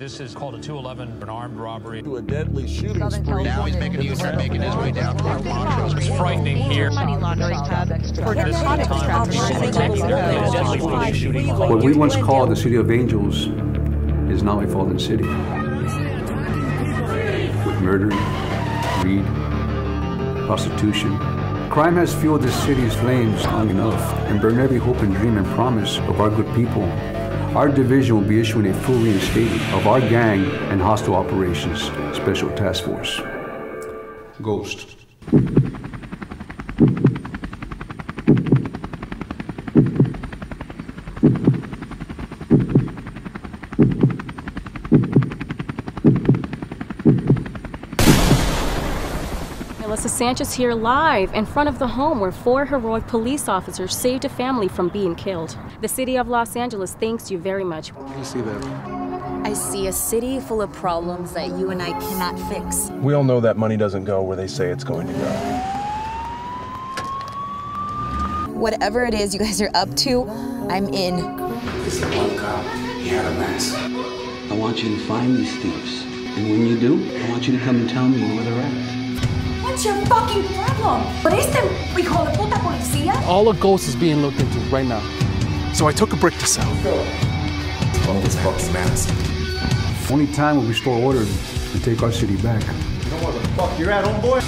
This is called a 211, an armed robbery. To a deadly shooting Southern spree. Now he's making a U-turn, making his way down to toward Montrose. It's frightening here. Money laundering hub for This is the narcotics trafficking. people are deadly shooting. What we once called the City of Angels is now a fallen city. With murder, greed, prostitution. Crime has fueled this city's flames long enough and burned every hope and dream and promise of our good people. Our division will be issuing a full reinstatement of our gang and hostile operations special task force. Ghost. Melissa Sanchez here live in front of the home where four heroic police officers saved a family from being killed. The city of Los Angeles thanks you very much. You see that? I see a city full of problems that you and I cannot fix. We all know that money doesn't go where they say it's going to go. Whatever it is you guys are up to, I'm in. This is one cop. He had a mask. I want you to find these thieves. And when you do, I want you to come and tell me where they're at. What's your fucking problem? Por este hijo de puta policía? All of Ghost is being looked into right now. So I took a brick to sell. Follow this fucking mask. Only time will restore order and take our city back. You know where the fuck you're at, homeboy?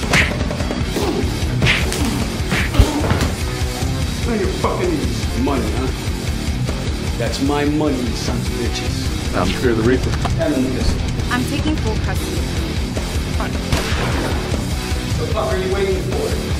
What your fucking? Money, huh? That's my money, you sons of bitches. I'm Fear the Reaper. Tell them this. I'm taking full custody. Fuck are you waiting for?